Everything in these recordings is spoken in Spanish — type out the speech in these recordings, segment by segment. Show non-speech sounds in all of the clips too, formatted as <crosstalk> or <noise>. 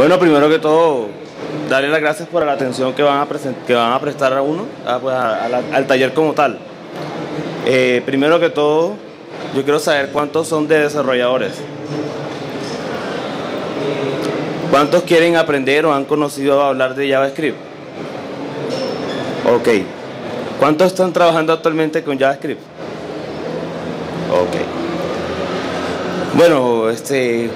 Bueno, primero que todo, darle las gracias por la atención que van a, que van a prestar a uno, pues, al taller como tal. Eh, primero que todo, yo quiero saber cuántos son de desarrolladores. ¿Cuántos quieren aprender o han conocido hablar de JavaScript? Ok. ¿Cuántos están trabajando actualmente con JavaScript? Ok. Bueno, este,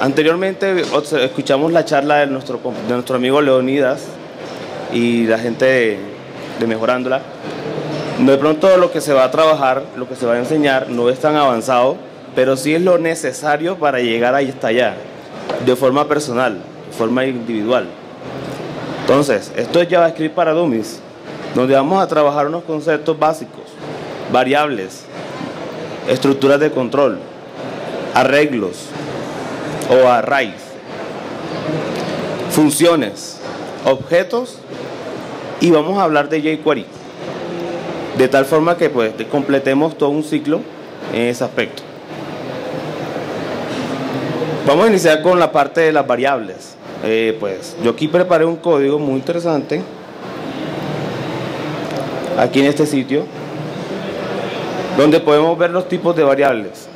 anteriormente escuchamos la charla de nuestro, de nuestro amigo Leonidas y la gente de, Mejorándola. De pronto lo que se va a trabajar, lo que se va a enseñar no es tan avanzado, pero sí es lo necesario para llegar ahí hasta allá, de forma personal, de forma individual. Entonces, esto es JavaScript para Dummies, donde vamos a trabajar unos conceptos básicos, variables, estructuras de control, arreglos o arrays, funciones, objetos y vamos a hablar de jQuery. De tal forma que pues completemos todo un ciclo en ese aspecto. Vamos a iniciar con la parte de las variables. Eh, pues yo aquí preparé un código muy interesante aquí en este sitio donde podemos ver los tipos de variables.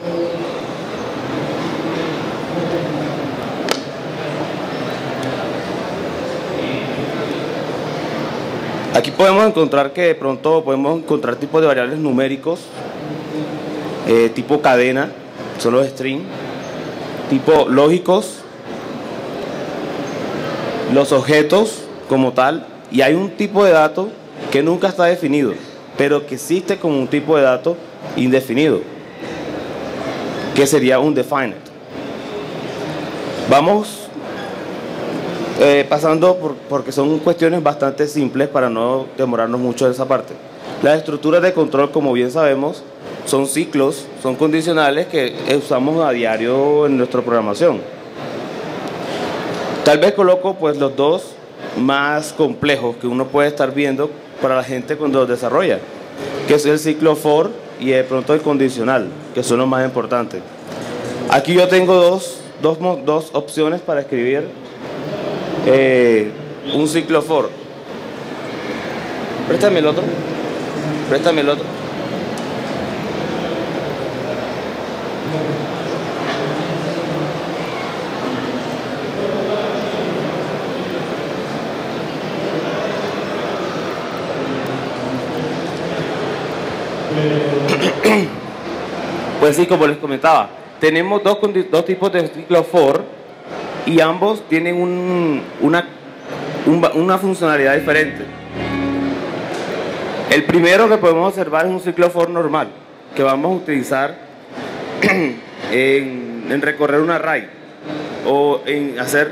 Aquí podemos encontrar que de pronto podemos encontrar tipos de variables numéricos, eh, tipo cadena, solo string, tipo lógicos, los objetos como tal, y hay un tipo de dato que nunca está definido, pero que existe como un tipo de dato indefinido, que sería un defined. Vamos eh, pasando por, porque son cuestiones bastante simples para no demorarnos mucho en esa parte. Las estructuras de control, como bien sabemos, son ciclos, son condicionales que usamos a diario en nuestra programación. Tal vez coloco pues los dos más complejos que uno puede estar viendo para la gente cuando los desarrolla, que es el ciclo for y de pronto el condicional, que son los más importantes. Aquí yo tengo dos, dos, dos opciones para escribir eh, un ciclo for. Préstame el otro. Préstame el otro. Pues sí, como les comentaba, tenemos dos, dos tipos de ciclo for y ambos tienen una, una funcionalidad diferente. El primero que podemos observar es un ciclo for normal, que vamos a utilizar <clears throat> en, recorrer un array o en hacer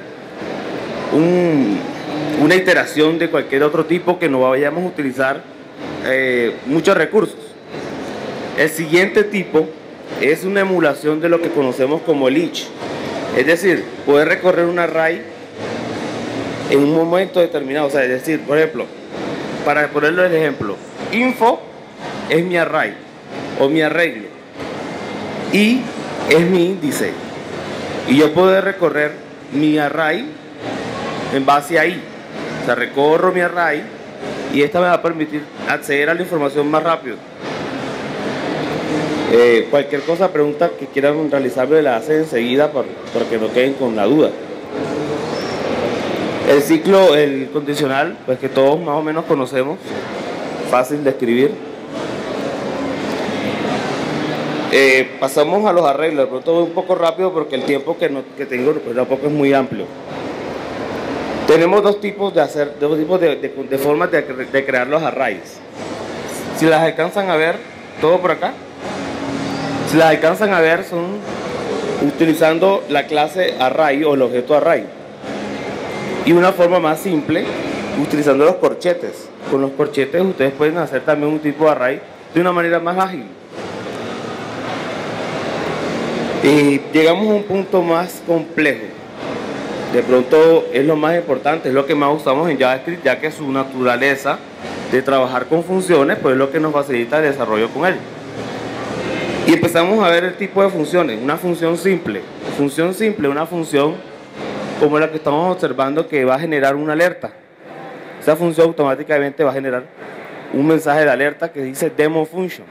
una iteración de cualquier otro tipo que no vayamos a utilizar eh, muchos recursos. El siguiente tipo es una emulación de lo que conocemos como el. Es decir, poder recorrer un array en un momento determinado. O sea, es decir, por ejemplo, para ponerlo el ejemplo, info es mi array o mi arreglo y es mi índice. Y yo puedo recorrer mi array en base ahí. O sea, recorro mi array y esta me va a permitir acceder a la información más rápido. Eh, cualquier cosa, pregunta que quieran realizarme la hacen enseguida para, que no queden con la duda. El ciclo, el condicional, pues que todos más o menos conocemos, fácil de escribir. Eh, pasamos a los arreglos, de pronto voy un poco rápido porque el tiempo que, que tengo pues, tampoco es muy amplio. Tenemos dos tipos de hacer, dos tipos de, formas de, de crear los arrays. Si las alcanzan a ver, todo por acá. Si las alcanzan a ver, son utilizando la clase array o el objeto array. Y una forma más simple, utilizando los corchetes. Con los corchetes ustedes pueden hacer también un tipo de array de una manera más ágil. Y llegamos a un punto más complejo. De pronto es lo más importante, es lo que más usamos en JavaScript, ya que su naturaleza de trabajar con funciones, pues es lo que nos facilita el desarrollo con él. Y empezamos a ver el tipo de funciones. Una función simple. Función simple, una función como la que estamos observando que va a generar una alerta. Esa función automáticamente va a generar un mensaje de alerta que dice demo function.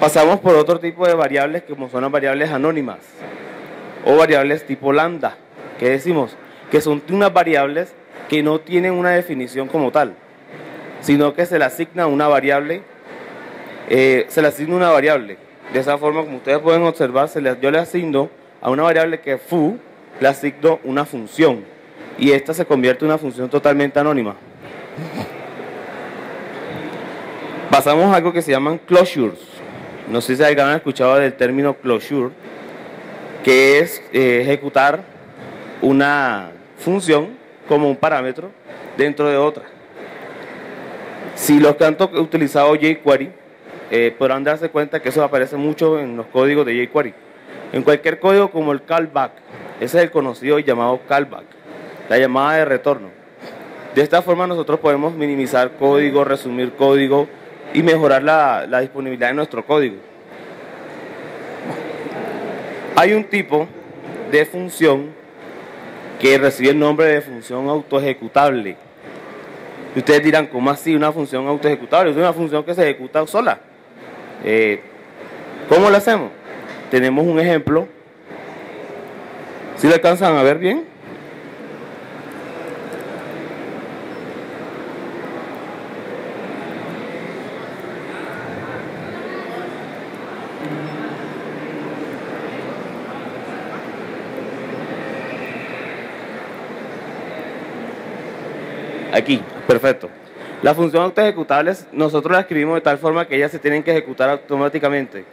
Pasamos por otro tipo de variables como son las variables anónimas o variables tipo lambda, que decimos que son unas variables que no tienen una definición como tal, sino que se le asigna una variable, eh, se le asigna una variable. De esa forma, como ustedes pueden observar, se yo le asigno a una variable que es foo, le asigno una función y esta se convierte en una función totalmente anónima. Pasamos a algo que se llaman closures. No sé si alguien ha escuchado del término closure, que es eh, ejecutar una función como un parámetro dentro de otra. Si los que han utilizado jQuery eh, podrán darse cuenta que eso aparece mucho en los códigos de jQuery. En cualquier código como el callback, ese es el conocido y llamado callback, la llamada de retorno. De esta forma nosotros podemos minimizar código, resumir código y mejorar la, disponibilidad de nuestro código. Hay un tipo de función que recibe el nombre de función autoejecutable. Y ustedes dirán, ¿cómo así una función autoejecutable? Es una función que se ejecuta sola. Eh, ¿Cómo lo hacemos? Tenemos un ejemplo. ¿Si lo alcanzan a ver bien? Aquí, perfecto. La función autoejecutables nosotros la escribimos de tal forma que ellas se tienen que ejecutar automáticamente,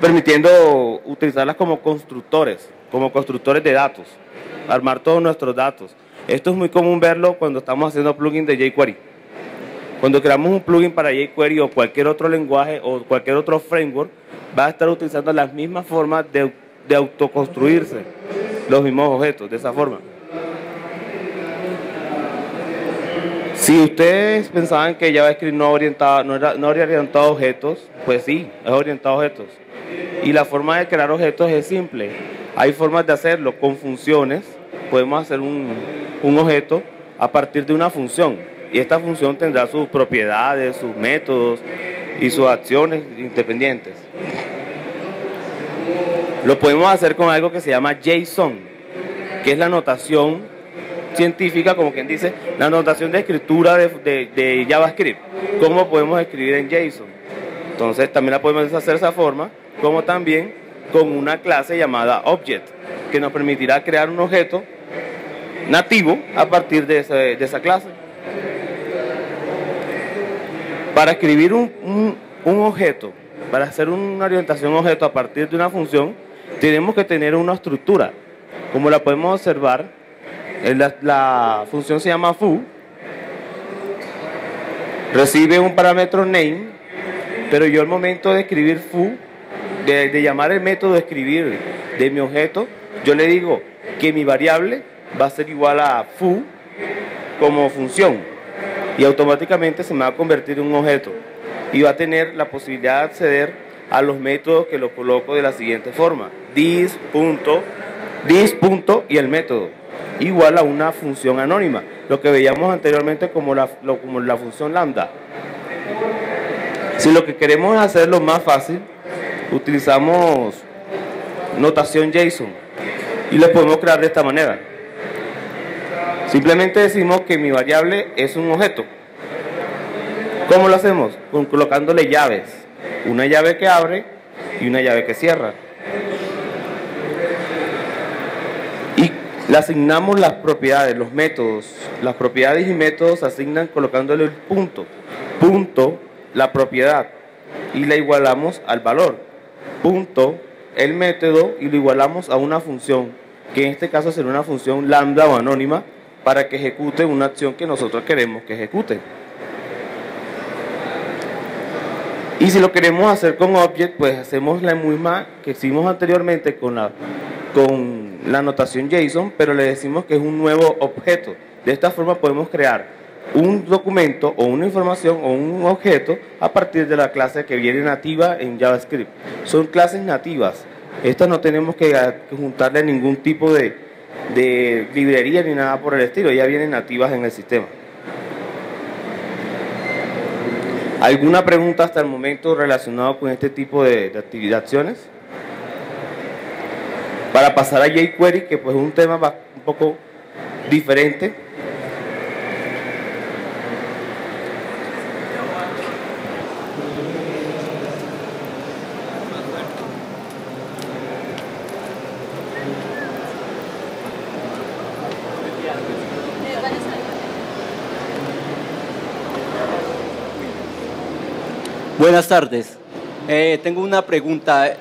permitiendo utilizarlas como constructores, como constructores de datos, armar todos nuestros datos. Esto es muy común verlo cuando estamos haciendo plugin de jQuery. Cuando creamos un plugin para jQuery o cualquier otro lenguaje o cualquier otro framework, va a estar utilizando las mismas formas de, de autoconstruirse los mismos objetos, de esa forma. Si ustedes pensaban que JavaScript no, orientaba, no, era, no orientado a objetos, pues sí, es orientado a objetos. Y la forma de crear objetos es simple. Hay formas de hacerlo con funciones. Podemos hacer un, un objeto a partir de una función. Y esta función tendrá sus propiedades, sus métodos y sus acciones independientes. Lo podemos hacer con algo que se llama JSON, que es la notación científica, como quien dice, la notación de escritura de, JavaScript. ¿Cómo podemos escribir en JSON? Entonces también la podemos hacer de esa forma, como también con una clase llamada Object, que nos permitirá crear un objeto nativo a partir de, esa clase. Para escribir un, un objeto, para hacer una orientación objeto a partir de una función, tenemos que tener una estructura. Como la podemos observar, la, función se llama foo, recibe un parámetro name, pero yo al momento de escribir foo, de, llamar el método de escribir de mi objeto, yo le digo que mi variable va a ser igual a foo como función. Y automáticamente se me va a convertir en un objeto y va a tener la posibilidad de acceder a los métodos que lo coloco de la siguiente forma. This punto, this punto y el método igual a una función anónima, lo que veíamos anteriormente como la, como la función lambda. Si lo que queremos es hacerlo más fácil, utilizamos notación JSON y lo podemos crear de esta manera. Simplemente decimos que mi variable es un objeto. ¿Cómo lo hacemos? Con, colocándole llaves. Una llave que abre y una llave que cierra. Le asignamos las propiedades, los métodos. Las propiedades y métodos se asignan colocándole el punto. Punto, la propiedad. Y la igualamos al valor. Punto, el método y lo igualamos a una función, que en este caso será una función lambda o anónima, para que ejecute una acción que nosotros queremos que ejecute. Y si lo queremos hacer con Object, pues hacemos la misma que hicimos anteriormente con la, con la notación JSON, pero le decimos que es un nuevo objeto. De esta forma podemos crear un documento o una información o un objeto a partir de la clase que viene nativa en JavaScript. Son clases nativas Estas no tenemos que, juntarle ningún tipo de, de librería ni nada por el estilo, ya vienen nativas en el sistema. ¿Alguna pregunta hasta el momento relacionada con este tipo de, de acciones? Para pasar a jQuery, que pues es un tema un poco diferente, Buenas tardes. Eh, tengo una pregunta.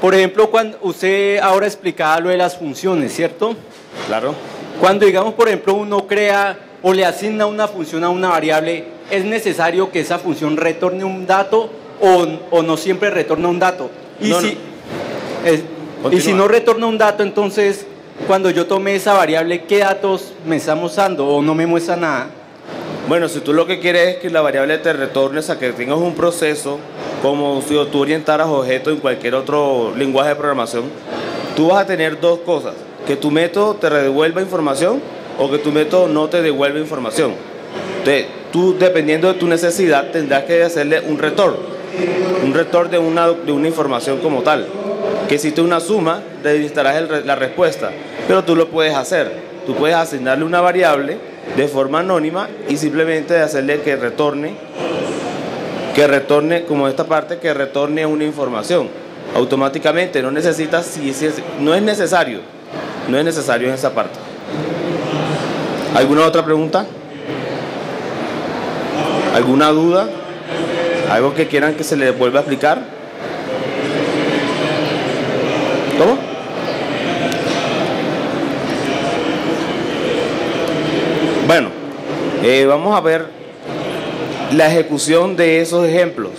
Por ejemplo, cuando usted ahora explicaba lo de las funciones, ¿cierto? Claro. Cuando, digamos, por ejemplo, uno crea o le asigna una función a una variable, ¿es necesario que esa función retorne un dato o, no siempre retorna un dato? Y, si, y si no retorna un dato, entonces, cuando yo tome esa variable, ¿qué datos me está mostrando o no me muestra nada? Bueno, si tú lo que quieres es que la variable te retorne, o que tengas un proceso como si tú orientaras objetos en cualquier otro lenguaje de programación, tú vas a tener dos cosas, que tu método te devuelva información o que tu método no te devuelva información. Entonces, tú dependiendo de tu necesidad tendrás que hacerle un retorno, un retorno de una, de una información como tal. Que si te una suma, registrarás la respuesta, pero tú lo puedes hacer. Tú puedes asignarle una variable de forma anónima y simplemente hacerle que retorne, que retorne, como esta parte, que retorne una información. Automáticamente, no necesitas, si, no es necesario, no es necesario en esa parte. ¿Alguna otra pregunta? ¿Alguna duda? ¿Algo que quieran que se les vuelva a explicar? ¿Cómo? Bueno, eh, vamos a ver la ejecución de esos ejemplos.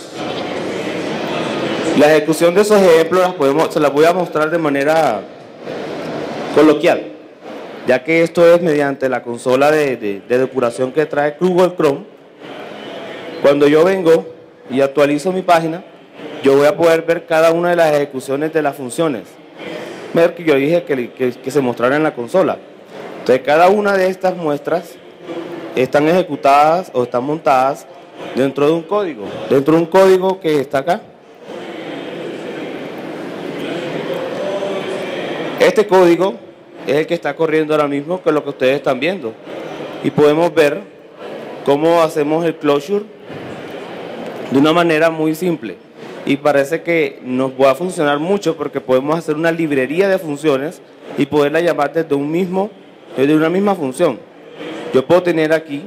La ejecución de esos ejemplos las podemos, se las voy a mostrar de manera coloquial, ya que esto es mediante la consola de, de depuración que trae Google Chrome. Cuando yo vengo y actualizo mi página, yo voy a poder ver cada una de las ejecuciones de las funciones. Ver que yo dije que, se mostrara en la consola. Entonces cada una de estas muestras están ejecutadas o están montadas dentro de un código, dentro de un código que está acá. Este código es el que está corriendo ahora mismo, que es lo que ustedes están viendo. Y podemos ver cómo hacemos el closure de una manera muy simple. Y parece que nos va a funcionar mucho porque podemos hacer una librería de funciones y poderla llamar desde un mismo es de una misma función. Yo puedo tener aquí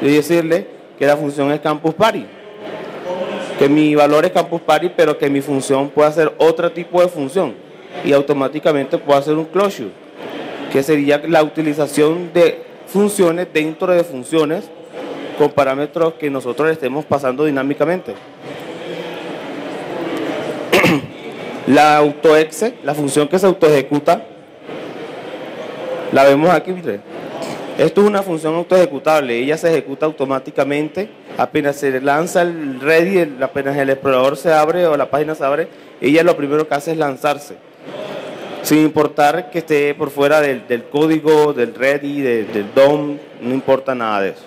y decirle que la función es campus party, que mi valor es campus party, pero que mi función puede ser otro tipo de función y automáticamente puedo hacer un closure, que sería la utilización de funciones dentro de funciones con parámetros que nosotros estemos pasando dinámicamente. <clears throat> La autoexe, la función que se autoejecuta, la vemos aquí. Esto es una función autoejecutable, ella se ejecuta automáticamente, apenas se lanza el ready, apenas el explorador se abre o la página se abre, ella lo primero que hace es lanzarse, sin importar que esté por fuera del, código, del ready, del DOM, no importa nada de eso.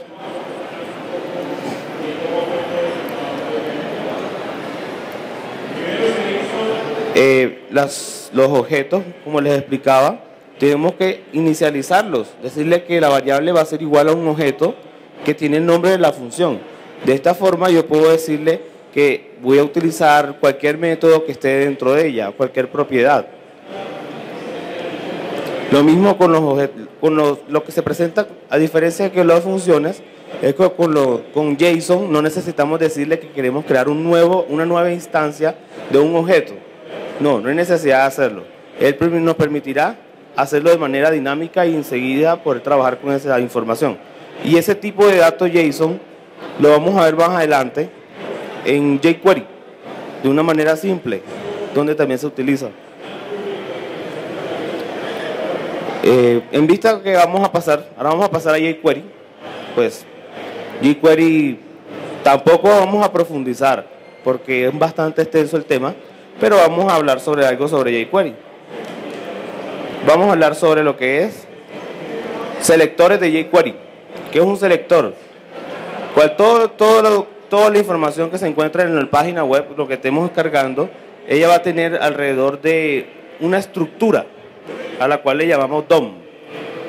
Eh, los objetos, como les explicaba, tenemos que inicializarlos, decirle que la variable va a ser igual a un objeto que tiene el nombre de la función. De esta forma yo puedo decirle que voy a utilizar cualquier método que esté dentro de ella, cualquier propiedad. Lo mismo con los con lo que se presenta, a diferencia de que las funciones, es que con, lo, con JSON no necesitamos decirle que queremos crear un nuevo, una nueva instancia de un objeto. No, no hay necesidad de hacerlo. Él nos permitirá hacerlo de manera dinámica y enseguida poder trabajar con esa información. Y ese tipo de datos JSON lo vamos a ver más adelante en jQuery, de una manera simple, donde también se utiliza. Eh, en vista que vamos a pasar, ahora vamos a pasar a jQuery, pues jQuery tampoco vamos a profundizar porque es bastante extenso el tema, pero vamos a hablar sobre algo sobre jQuery. Vamos a hablar sobre lo que es selectores de jQuery. ¿Qué es un selector? Todo, toda la información que se encuentra en la página web, lo que estemos cargando, ella va a tener alrededor de una estructura a la cual le llamamos DOM,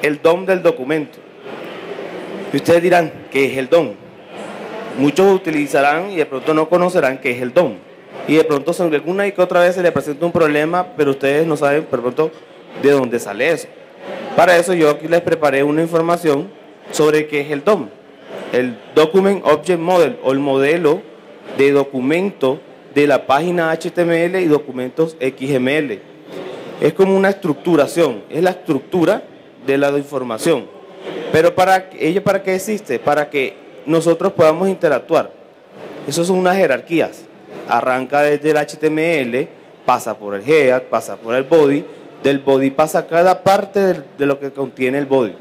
el DOM del documento. Y ustedes dirán, ¿qué es el DOM? Muchos utilizarán y de pronto no conocerán qué es el DOM. Y de pronto alguna y que otra vez se le presenta un problema, pero ustedes no saben, de pronto, de dónde sale eso. Para eso yo aquí les preparé una información sobre qué es el DOM. El Document Object Model o el modelo de documento de la página HTML y documentos XML. Es como una estructuración, es la estructura de la información. Pero para ella para qué existe? Para que nosotros podamos interactuar. Eso son unas jerarquías. Arranca desde el HTML, pasa por el head, pasa por el body, del body pasa cada parte de lo que contiene el body.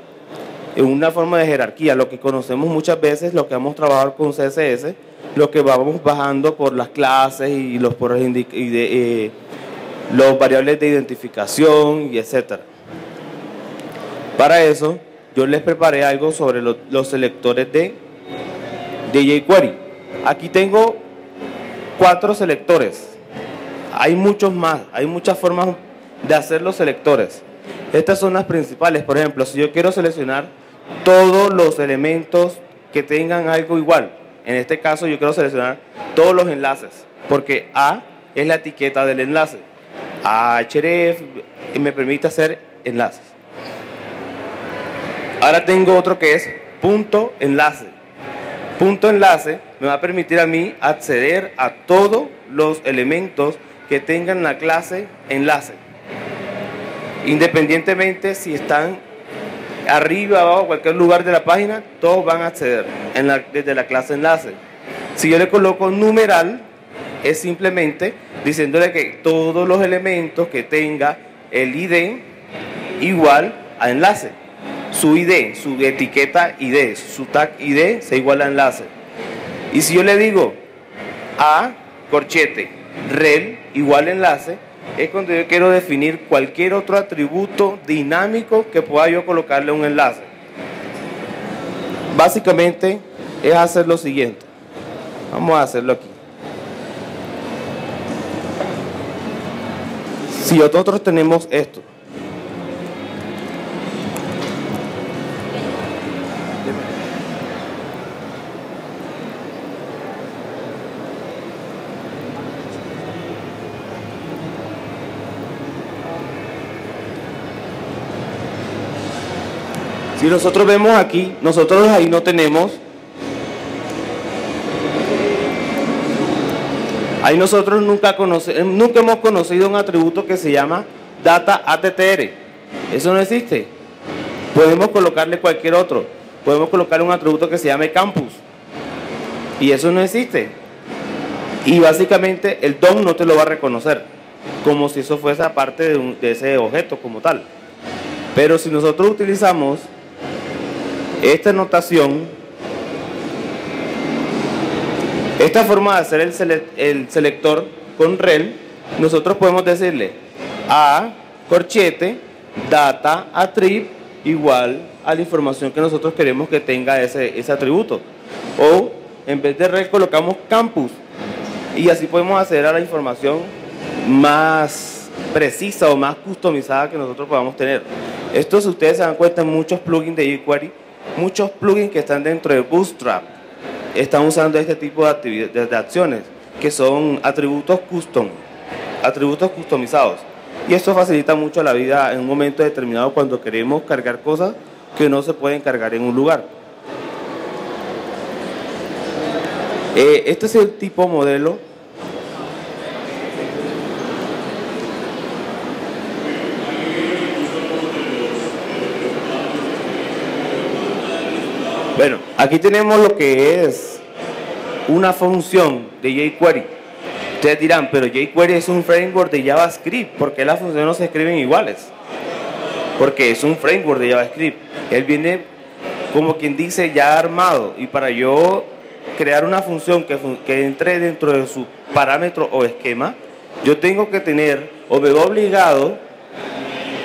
Es una forma de jerarquía, lo que conocemos muchas veces, lo que hemos trabajado con CSS, lo que vamos bajando por las clases y los, por eh, los variables de identificación y. Para eso, yo les preparé algo sobre los, selectores de, de jQuery. Aquí tengo cuatro selectores. Hay muchos más, hay muchas formas de hacer los selectores. Estas son las principales. Por ejemplo, si yo quiero seleccionar todos los elementos que tengan algo igual, en este caso yo quiero seleccionar todos los enlaces, porque A es la etiqueta del enlace. href me permite hacer enlaces. Ahora tengo otro que es punto enlace. Punto enlace me va a permitir a mí acceder a todos los elementos que tengan la clase enlace. Independientemente si están arriba, abajo, cualquier lugar de la página, todos van a acceder desde la clase enlace. Si yo le coloco numeral, es simplemente diciéndole que todos los elementos que tenga el ID igual a enlace. Su ID, su etiqueta ID, su tag ID se iguala a enlace. Y si yo le digo a corchete rel igual enlace, es cuando yo quiero definir cualquier otro atributo dinámico que pueda yo colocarle un enlace. Básicamente es hacer lo siguiente. Vamos a hacerlo aquí. Si nosotros tenemos esto, Si nosotros vemos aquí, nosotros ahí no tenemos. Ahí nosotros nunca, nunca hemos conocido un atributo que se llama data ATTR. Eso no existe. Podemos colocarle cualquier otro. Podemos colocar un atributo que se llame campus. Y eso no existe. Y básicamente el DOM no te lo va a reconocer. Como si eso fuese parte de, de ese objeto como tal. Pero si nosotros utilizamos esta notación, esta forma de hacer el, selector con rel, nosotros podemos decirle a corchete data attrib igual a la información que nosotros queremos que tenga ese, atributo. O en vez de rel colocamos campus y así podemos acceder a la información más precisa o más customizada que nosotros podamos tener. Esto, si ustedes se dan cuenta, en muchos plugins de jQuery Muchos plugins que están dentro de Bootstrap están usando este tipo de, de acciones que son atributos custom, atributos customizados. Y esto facilita mucho la vida en un momento determinado cuando queremos cargar cosas que no se pueden cargar en un lugar. Eh, este es el tipo modelo Bueno, aquí tenemos lo que es una función de jQuery. Ustedes dirán, pero jQuery es un framework de JavaScript, ¿por qué las funciones no se escriben iguales? Porque es un framework de JavaScript. Él viene como quien dice ya armado y para yo crear una función que, entre dentro de su parámetro o esquema, yo tengo que tener o me veo obligado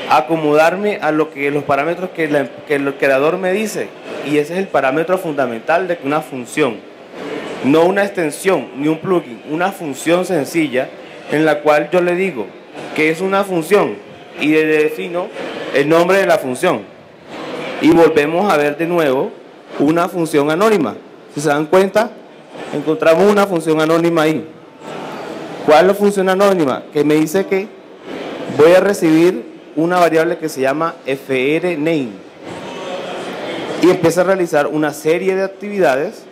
a acomodarme a lo que los parámetros que, que el creador me dice. Y ese es el parámetro fundamental de una función. No una extensión ni un plugin, una función sencilla en la cual yo le digo que es una función y le defino el nombre de la función. Y volvemos a ver de nuevo una función anónima. Si se dan cuenta, encontramos una función anónima ahí. ¿Cuál es la función anónima? Que me dice que voy a recibir una variable que se llama frName y empieza a realizar una serie de actividades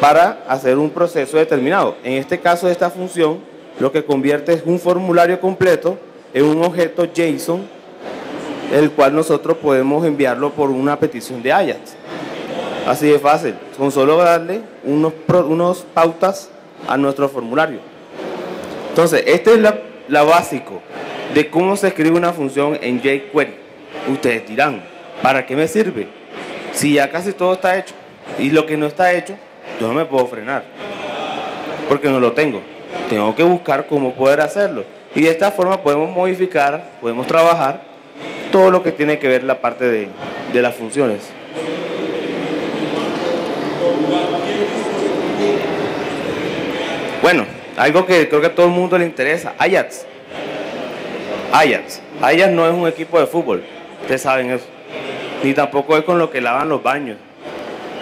para hacer un proceso determinado. En este caso, esta función lo que convierte es un formulario completo en un objeto JSON, el cual nosotros podemos enviarlo por una petición de Ajax. Así de fácil, con solo darle unos, unos pautas a nuestro formulario. Entonces, este es la, la básico de cómo se escribe una función en jQuery. Ustedes dirán, ¿para qué me sirve? Si ya casi todo está hecho y lo que no está hecho, yo no me puedo frenar porque no lo tengo. Tengo que buscar cómo poder hacerlo. Y de esta forma podemos modificar, podemos trabajar todo lo que tiene que ver la parte de, de las funciones. Bueno, algo que creo que a todo el mundo le interesa, Ajax. Ajax. Ajax no es un equipo de fútbol, ustedes saben eso. Ni tampoco es con lo que lavan los baños.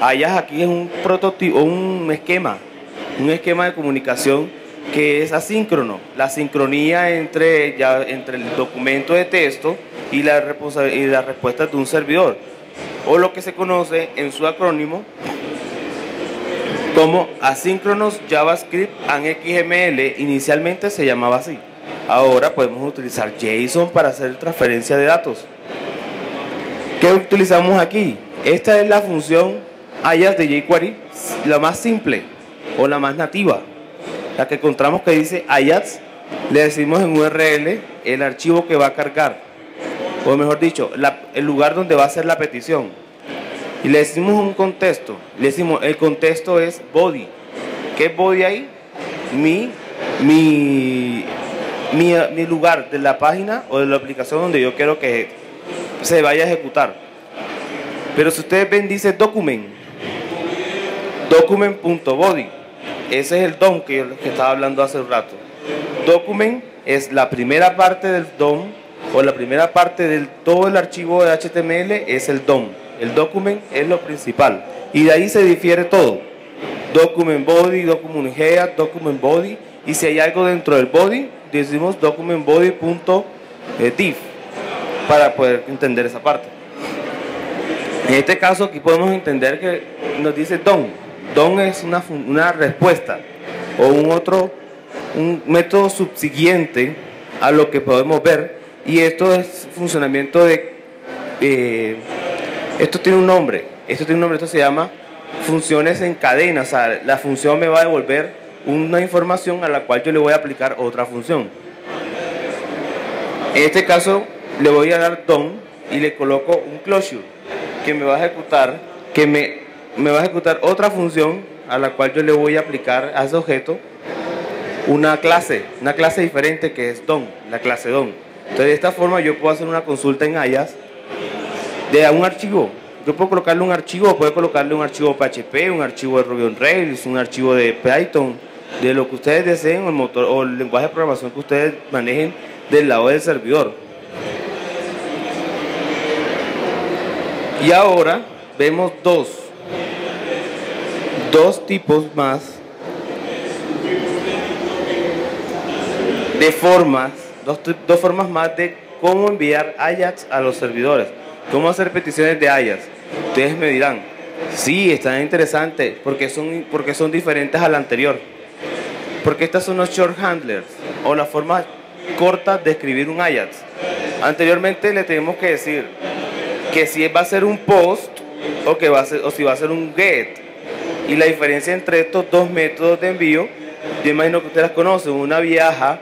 Ajax aquí es un prototipo, un esquema, un esquema de comunicación que es asíncrono. La sincronía entre, ya, entre el documento de texto y la, y la respuesta de un servidor. O lo que se conoce en su acrónimo como Asíncronos JavaScript and XML, inicialmente se llamaba así. Ahora podemos utilizar JSON para hacer transferencia de datos. ¿Qué utilizamos aquí? Esta es la función Ajax de jQuery, la más simple o la más nativa. La que encontramos que dice Ajax, le decimos en URL el archivo que va a cargar, o mejor dicho, el lugar donde va a ser la petición y le decimos un contexto. Le decimos, el contexto es body. ¿Qué body ahí? Mi, mi, mi, lugar de la página o de la aplicación donde yo quiero que se vaya a ejecutar. Pero si ustedes ven, dice document. Document.body. Ese es el DOM que, que estaba hablando hace un rato. Document es la primera parte del DOM o la primera parte del todo el archivo de HTML es el DOM. El document es lo principal. Y de ahí se difiere todo. Document body, document head, document body. Y si hay algo dentro del body, decimos document body.div para poder entender esa parte. En este caso aquí podemos entender que nos dice don. Don es una, una respuesta o un otro, un método subsiguiente a lo que podemos ver. Y esto es funcionamiento de eh, esto tiene un nombre, esto tiene un nombre, esto se llama funciones en cadena, o sea, la función me va a devolver una información a la cual yo le voy a aplicar otra función. En este caso le voy a dar DOM y le coloco un closure que me va a ejecutar, que me, me va a ejecutar otra función a la cual yo le voy a aplicar a ese objeto una clase, una clase diferente que es DOM, la clase DOM. Entonces de esta forma yo puedo hacer una consulta en Ajax de un archivo. Yo puedo colocarle un archivo, puedo colocarle un archivo PHP, un archivo de Ruby on Rails, un archivo de Python, de lo que ustedes deseen, o el, motor, o el lenguaje de programación que ustedes manejen del lado del servidor. Y ahora vemos dos, dos tipos más de formas, dos, dos formas más de cómo enviar Ajax a los servidores. ¿Cómo hacer peticiones de Ajax? Ustedes me dirán, sí, están interesantes, porque son, porque son diferentes a la anterior. Porque estas son los short handlers, o la forma corta de escribir un Ajax. Anteriormente le tenemos que decir que si va a ser un post o, que va o si va a ser un get. Y la diferencia entre estos dos métodos de envío, yo imagino que ustedes las conocen, una viaja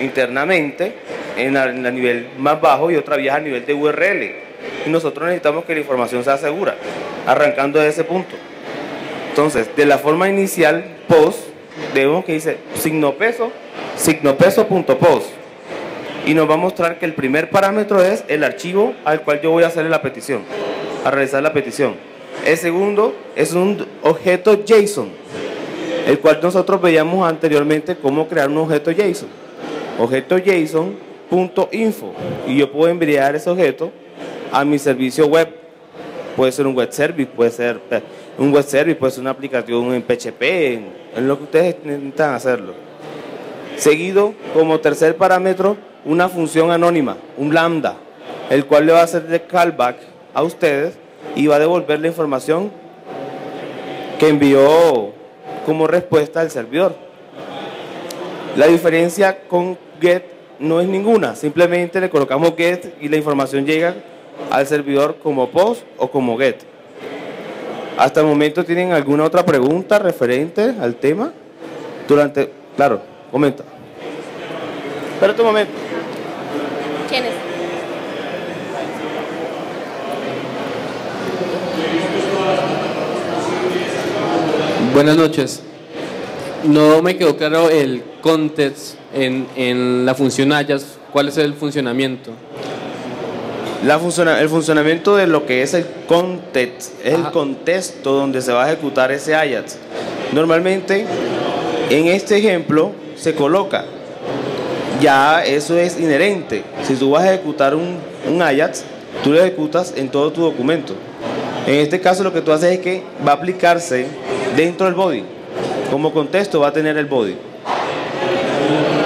internamente en el nivel más bajo y otra viaja a nivel de URL y nosotros necesitamos que la información sea segura, arrancando de ese punto. Entonces, de la forma inicial, post, debemos que dice signo peso signopeso.post y nos va a mostrar que el primer parámetro es el archivo al cual yo voy a hacerle la petición, a realizar la petición. El segundo es un objeto JSON, el cual nosotros veíamos anteriormente cómo crear un objeto JSON. Objeto JSON.info y yo puedo enviar ese objeto a mi servicio web. Puede ser un web service, puede ser un web service, puede ser una aplicación en PHP, en, lo que ustedes necesitan hacerlo. Seguido, como tercer parámetro, una función anónima, un lambda, el cual le va a hacer de callback a ustedes y va a devolver la información que envió como respuesta al servidor. La diferencia con get no es ninguna, simplemente le colocamos get y la información llega al servidor como post o como get. Hasta el momento tienen alguna otra pregunta referente al tema. Durante, claro, comenta. Espera un momento. ¿Quién es? Buenas noches. No me quedó claro el context en, en la función Ajax. ¿Cuál es el funcionamiento? La el funcionamiento de lo que es el context es el contexto donde se va a ejecutar ese Ajax. Normalmente, en este ejemplo, se coloca. Ya eso es inherente. Si tú vas a ejecutar un, un Ajax, tú lo ejecutas en todo tu documento. En este caso lo que tú haces es que va a aplicarse dentro del body. Como contexto va a tener el body.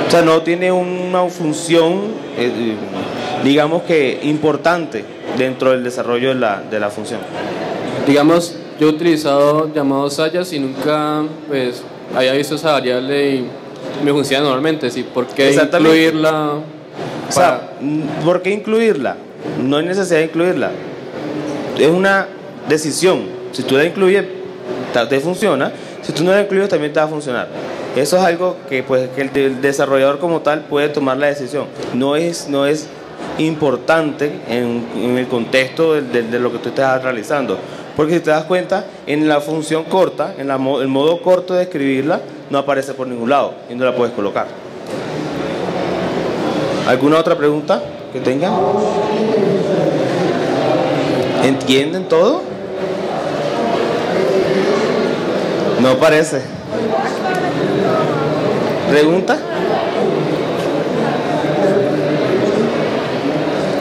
O sea, no tiene una función, eh, digamos que importante dentro del desarrollo de la, de la función. Digamos, yo he utilizado llamados sayas y nunca pues había visto esa variable me funciona normalmente. ¿sí? ¿Por qué incluirla? O sea, ¿por qué incluirla? No hay necesidad de incluirla. Es una decisión. Si tú la incluyes, te funciona. Si tú no la incluyes, también te va a funcionar. Eso es algo que, pues, que el, desarrollador como tal puede tomar la decisión. No es, no es importante en, el contexto de, lo que tú estás realizando. Porque si te das cuenta, en la función corta, en el modo corto de escribirla, no aparece por ningún lado y no la puedes colocar. ¿Alguna otra pregunta que tengan? ¿Entienden todo? No parece. ¿Pregunta?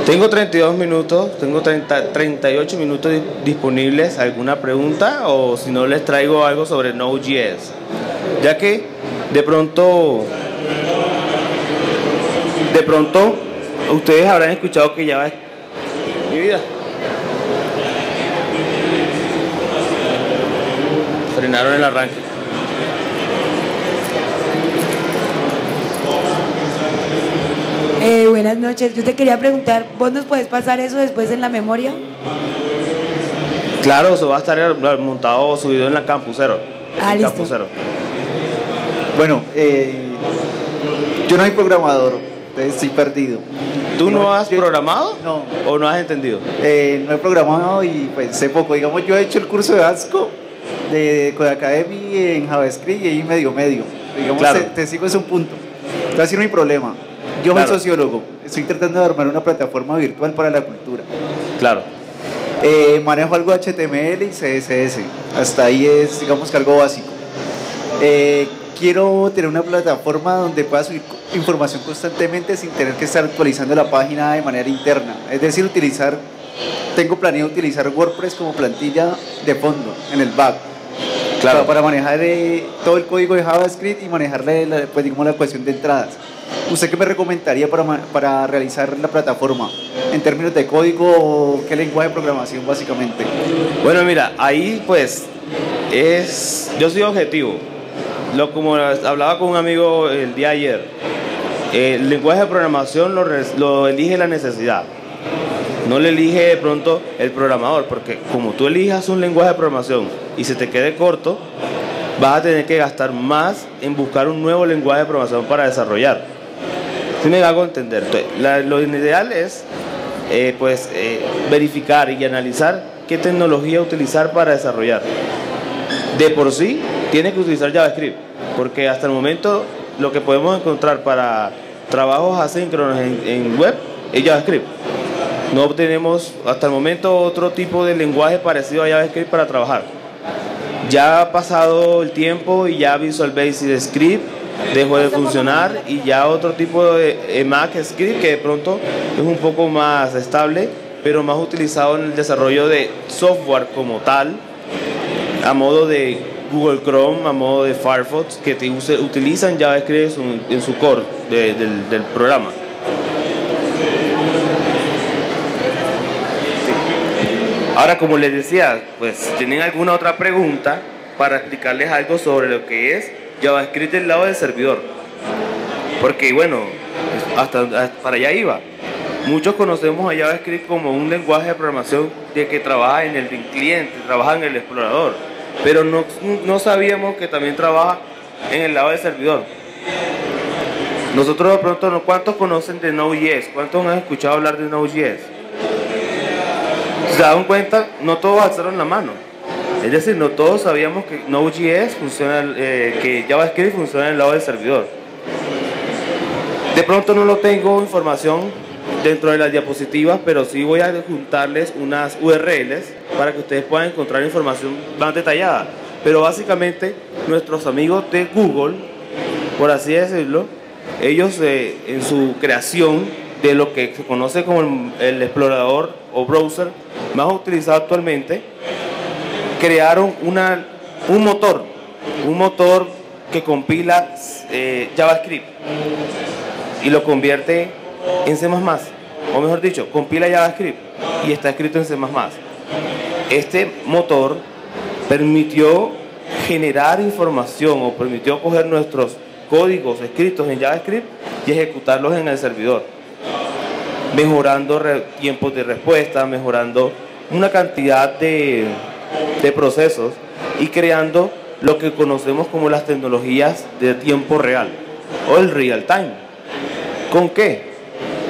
Tengo 32 minutos, tengo 30, 38 minutos disponibles. ¿Alguna pregunta? O si no, les traigo algo sobre Node.js. Ya que de pronto, de pronto, ustedes habrán escuchado que ya va... Mi vida. frenaron el arranque. Eh, buenas noches. Yo te quería preguntar, ¿vos nos puedes pasar eso después en la memoria? Claro, eso va a estar montado, subido en la campusero. Ah, listo. Bueno, eh, yo no soy programador, estoy perdido. ¿Tú no, has programado? No. ¿O no has entendido? Eh, no he programado y pues sé poco. Digamos, yo he hecho el curso de ASCO de Codecademy en JavaScript y ahí medio medio. Digamos, te, sigo es un punto. Casi no hay problema. Yo soy sociólogo, estoy tratando de armar una plataforma virtual para la cultura. Claro. Eh, manejo algo HTML y CSS. Hasta ahí es, digamos que algo básico. Eh, quiero tener una plataforma donde pueda subir información constantemente sin tener que estar actualizando la página de manera interna. Es decir, utilizar, tengo planeado utilizar WordPress como plantilla de fondo en el back Claro. Para, manejar eh, todo el código de JavaScript y manejar la, pues, digamos, la ecuación de entradas. ¿Usted qué me recomendaría para, para realizar la plataforma? En términos de código, ¿qué lenguaje de programación básicamente? Bueno, mira, ahí pues es, yo soy objetivo. Lo, como hablaba con un amigo el día ayer, el lenguaje de programación lo, elige la necesidad. No le elige de pronto el programador, porque como tú elijas un lenguaje de programación y se te quede corto, vas a tener que gastar más en buscar un nuevo lenguaje de programación para desarrollar. Si me hago entender. lo ideal es eh, pues, eh, verificar y analizar qué tecnología utilizar para desarrollar. De por sí, tiene que utilizar JavaScript, porque hasta el momento lo que podemos encontrar para trabajos asíncronos en, en web es JavaScript. No tenemos hasta el momento otro tipo de lenguaje parecido a JavaScript para trabajar. Ya ha pasado el tiempo y ya Visual Basic Script dejó de funcionar y ya otro tipo de Mac Script que de pronto es un poco más estable, pero más utilizado en el desarrollo de software como tal, a modo de Google Chrome, a modo de Firefox, que utilizan JavaScript en su core del programa. Ahora, como les decía, pues si tienen alguna otra pregunta para explicarles algo sobre lo que es JavaScript del lado del servidor. Porque bueno, hasta, para allá iba. Muchos conocemos a JavaScript como un lenguaje de programación de que trabaja en el cliente, trabaja en el explorador, pero no, no sabíamos que también trabaja en el lado del servidor. Nosotros de pronto, ¿cuántos conocen de Node.js? ¿Cuántos han escuchado hablar de Node.js? se dan cuenta, no todos alzaron la mano. Es decir, no todos sabíamos que Node.js funciona, eh, que JavaScript funciona en el lado del servidor. De pronto no lo tengo información dentro de las diapositivas, pero sí voy a juntarles unas URLs para que ustedes puedan encontrar información más detallada. Pero básicamente nuestros amigos de Google, por así decirlo, ellos eh, en su creación de lo que se conoce como el explorador o browser más utilizado actualmente, crearon un motor, un motor que compila eh, JavaScript y lo convierte en C++, o mejor dicho, compila JavaScript y está escrito en C++. Este motor permitió generar información o permitió coger nuestros códigos escritos en JavaScript y ejecutarlos en el servidor mejorando tiempos de respuesta, mejorando una cantidad de, de procesos y creando lo que conocemos como las tecnologías de tiempo real o el real time. ¿Con qué?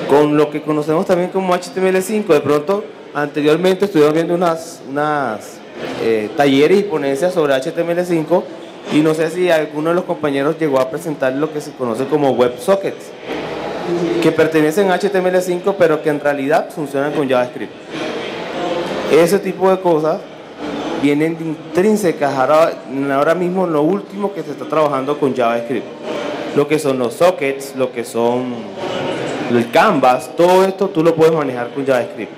Con lo que conocemos también como HTML5. De pronto, anteriormente estuvimos viendo unas, unas eh, talleres y ponencias sobre HTML5 y no sé si alguno de los compañeros llegó a presentar lo que se conoce como WebSockets que pertenecen a HTML5 pero que en realidad funcionan con JavaScript. Ese tipo de cosas vienen de intrínsecas ahora, ahora mismo lo último que se está trabajando con JavaScript. Lo que son los sockets, lo que son el canvas, todo esto tú lo puedes manejar con JavaScript.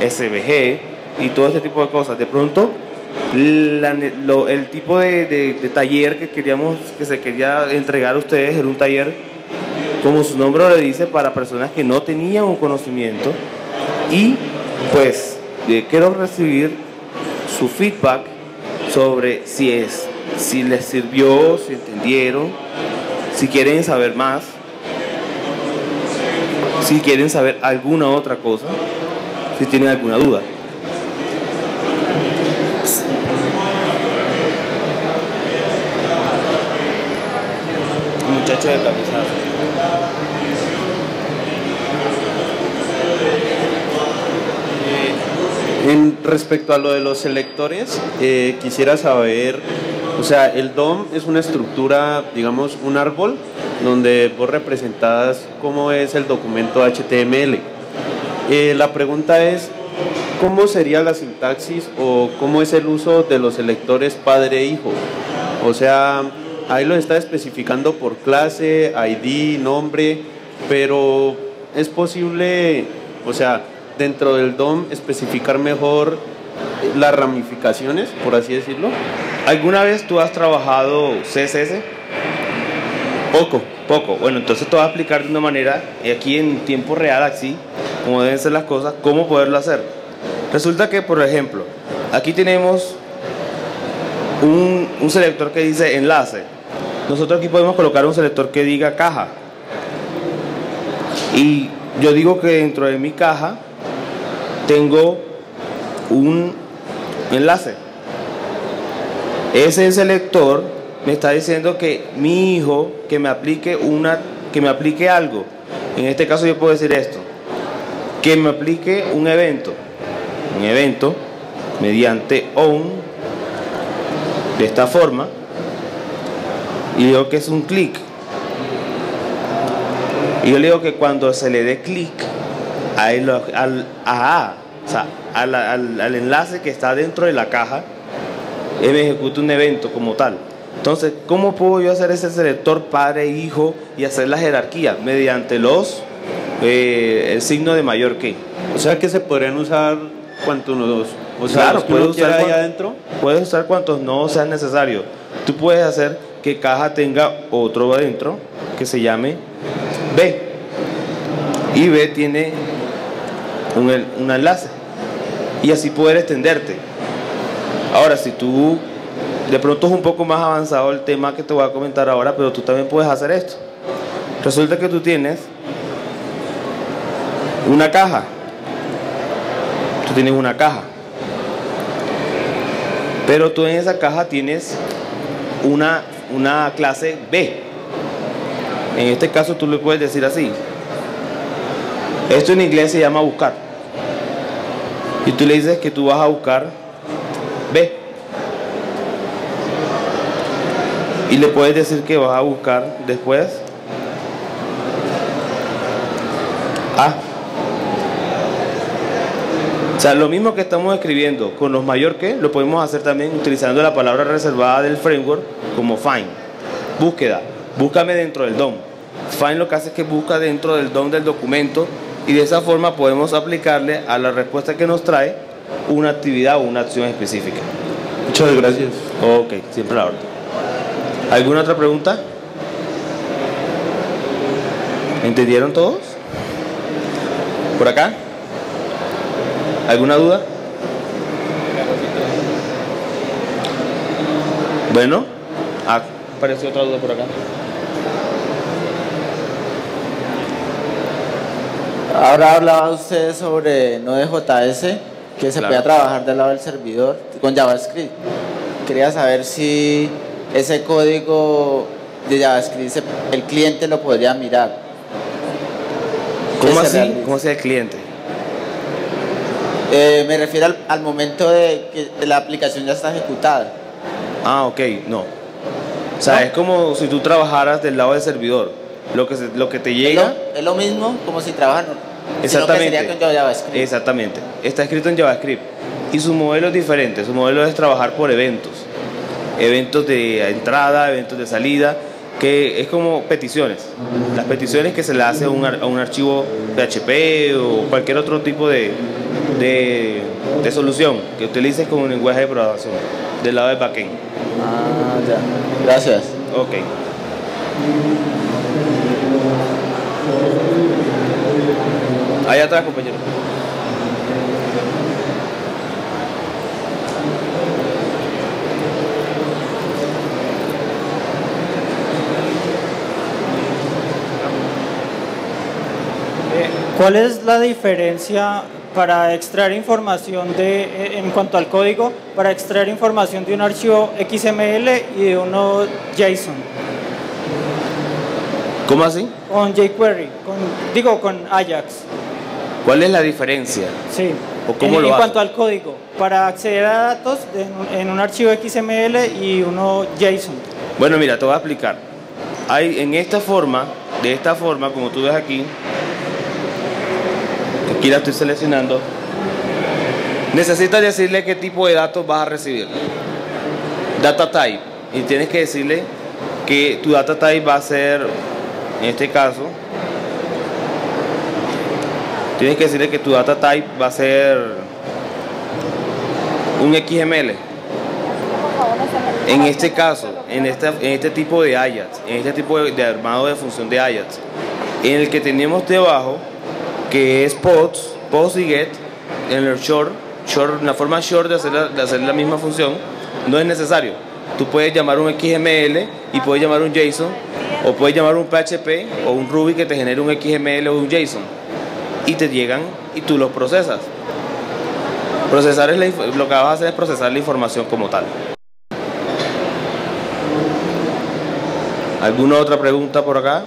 SVG y todo ese tipo de cosas. De pronto, el tipo de, taller que queríamos que se quería entregar a ustedes era un taller como su nombre le dice, para personas que no tenían un conocimiento y pues quiero recibir su feedback sobre si es, si les sirvió, si entendieron, si quieren saber más, si quieren saber alguna otra cosa, si tienen alguna duda. Muchacho de camisa En respecto a lo de los selectores, eh, quisiera saber, o sea, el DOM es una estructura, digamos, un árbol donde vos representás cómo es el documento HTML. Eh, la pregunta es, ¿cómo sería la sintaxis o cómo es el uso de los selectores padre-hijo? O sea, ahí lo está especificando por clase, ID, nombre, pero es posible, o sea, dentro del DOM especificar mejor las ramificaciones, por así decirlo? ¿Alguna vez tú has trabajado CSS? Poco, poco. Bueno, entonces te voy a explicar de una manera, aquí en tiempo real, así, como deben ser las cosas, cómo poderlo hacer. Resulta que, por ejemplo, aquí tenemos un, un selector que dice enlace. Nosotros aquí podemos colocar un selector que diga caja. Y yo digo que dentro de mi caja tengo un enlace. Ese selector me está diciendo que mi hijo que me aplique una que me aplique algo. En este caso yo puedo decir esto. Que me aplique un evento. Un evento mediante on de esta forma y digo que es un clic. Y yo le digo que cuando se le dé clic al, al, o sea, al, al, enlace que está dentro de la caja, él me ejecuta un evento como tal. Entonces, ¿cómo puedo yo hacer ese selector padre-hijo y hacer la jerarquía? Mediante los, eh, el signo de mayor que. O sea que se podrían usar cuantos nodos. O sea, claro, puedes usar ahí adentro. Puedes usar cuantos nodos sean necesarios. Tú puedes hacer que caja tenga otro adentro que se llame B. Y B tiene un, un enlace. Y así poder extenderte. Ahora, si tú de pronto es un poco más avanzado el tema que te voy a comentar ahora, pero tú también puedes hacer esto. Resulta que tú tienes una caja. Tú tienes una caja. Pero tú en esa caja tienes una, una clase B. En este caso tú le puedes decir así. Esto en inglés se llama buscar. Y tú le dices que tú vas a buscar B. y le puedes decir que vas a buscar después A. O sea, lo mismo que estamos escribiendo con los mayor que, lo podemos hacer también utilizando la palabra reservada del framework como find. Búsqueda. Búscame dentro del DOM. Find lo que hace es que busca dentro del DOM del documento y de esa forma podemos aplicarle a la respuesta que nos trae una actividad o una acción específica. Muchas gracias. Ok, siempre la orden. ¿Alguna otra pregunta? ¿Entendieron todos? ¿Por acá? ¿Alguna duda? Bueno, ah, apareció otra duda por acá. Ahora hablaba usted sobre Node.js, que se puede trabajar del lado del servidor con JavaScript. Quería saber si ese código de JavaScript el cliente lo podría mirar. ¿Cómo así? ¿Cómo sea el cliente? Eh, me refiero al, momento de que la aplicación ya está ejecutada. Ah, ok, no. O sea, es como si tú trabajaras del lado del servidor. Lo que, lo que te llega... Es lo, mismo como si trabajan... Exactamente. Exactamente. Está escrito en JavaScript. Y su modelo es diferente. Su modelo es trabajar por eventos eventos de entrada, eventos de salida, que es como peticiones. Las peticiones que se le hace a un, a un archivo PHP o cualquier otro tipo de, de, de, solución que utilices como un lenguaje de programación del lado del backend. Ah, ya. Gracias. Ok. Allá atrás, compañero. ¿Cuál es la diferencia para extraer información de, eh, en cuanto al código, para extraer información de un archivo XML y de uno JSON? ¿Cómo así? Con jQuery, con, digo con Ajax. ¿Cuál es la diferencia? Sí. ¿O cómo en, lo en cuanto al código, para acceder a datos en, un archivo XML y uno JSON. Bueno, mira, te voy a explicar. Hay en esta forma, de esta forma, como tú ves aquí, aquí la estoy seleccionando, necesitas decirle qué tipo de datos vas a recibir. Data type. Y tienes que decirle que tu data type va a ser, en este caso, tienes que decirle que tu data type va a ser un XML. En este caso, en este, en este tipo de Ajax, en este tipo de, armado de función de Ajax, en el que tenemos debajo que es post, post y get, en el short, short la forma short de hacer, la, de hacer la misma función, no es necesario. Tú puedes llamar un XML y puedes llamar un JSON, o puedes llamar un PHP o un Ruby que te genere un XML o un JSON. Y te llegan y tú los procesas. Procesar es lo que vas a hacer es procesar la información como tal. ¿Alguna otra pregunta por acá?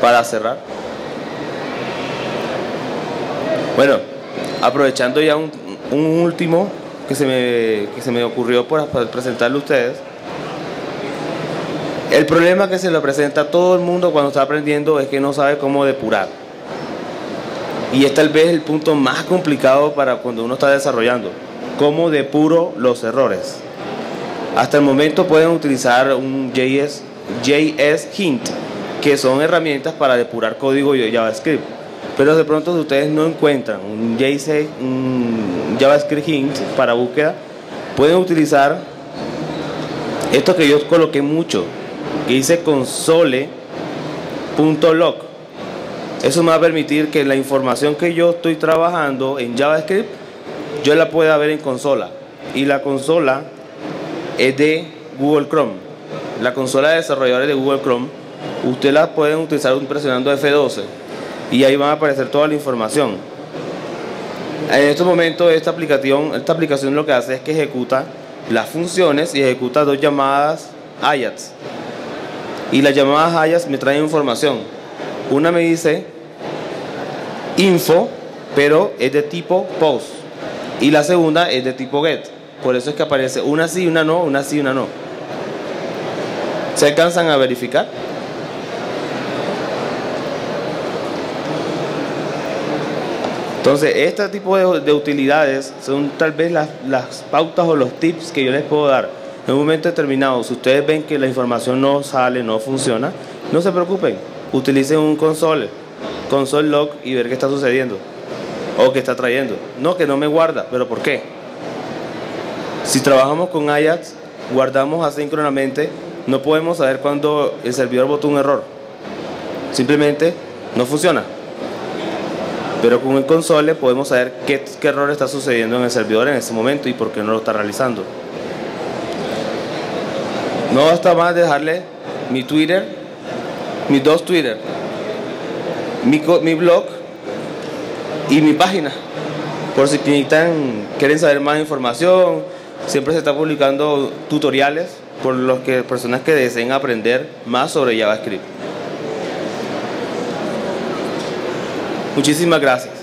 Para cerrar. Bueno, aprovechando ya un, último que se, me, que se me ocurrió para presentarle a ustedes. El problema que se le presenta a todo el mundo cuando está aprendiendo es que no sabe cómo depurar. Y es tal vez el punto más complicado para cuando uno está desarrollando. Cómo depuro los errores. Hasta el momento pueden utilizar un JS, JS Hint, que son herramientas para depurar código de JavaScript. Pero de pronto si ustedes no encuentran un, JS, un JavaScript Hint para búsqueda, pueden utilizar esto que yo coloqué mucho, que dice console.log. Eso me va a permitir que la información que yo estoy trabajando en JavaScript, yo la pueda ver en consola. Y la consola es de Google Chrome. La consola de desarrolladores de Google Chrome, usted la pueden utilizar presionando F12 y ahí va a aparecer toda la información. En estos momentos esta aplicación, esta aplicación lo que hace es que ejecuta las funciones y ejecuta dos llamadas Ajax. Y las llamadas Ajax me traen información. Una me dice info, pero es de tipo post. Y la segunda es de tipo get. Por eso es que aparece una sí, una no, una sí, una no. ¿Se alcanzan a verificar? Entonces, este tipo de, utilidades son tal vez las, pautas o los tips que yo les puedo dar. En un momento determinado, si ustedes ven que la información no sale, no funciona, no se preocupen. Utilicen un console, console log y ver qué está sucediendo o qué está trayendo. No, que no me guarda, pero ¿por qué? Si trabajamos con Ajax, guardamos asíncronamente, no podemos saber cuándo el servidor botó un error. Simplemente no funciona. Pero con el console podemos saber qué, error está sucediendo en el servidor en ese momento y por qué no lo está realizando. No basta más dejarle mi Twitter, mis dos Twitter, mi, mi blog y mi página. Por si quieren saber más información, siempre se está publicando tutoriales por los que personas que deseen aprender más sobre JavaScript. Muchísimas gracias.